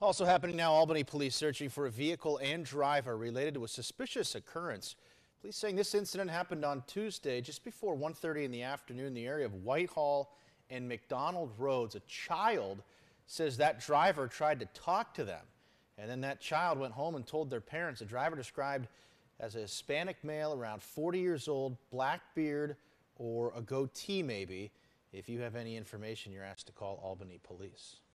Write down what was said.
Also happening now, Albany police searching for a vehicle and driver related to a suspicious occurrence. Police saying this incident happened on Tuesday just before 1.30 in the afternoon in the area of Whitehall and McDonald Roads. A child says that driver tried to talk to them and then that child went home and told their parents. The driver described as a Hispanic male around 40 years old, black beard or a goatee maybe. If you have any information, you're asked to call Albany Police.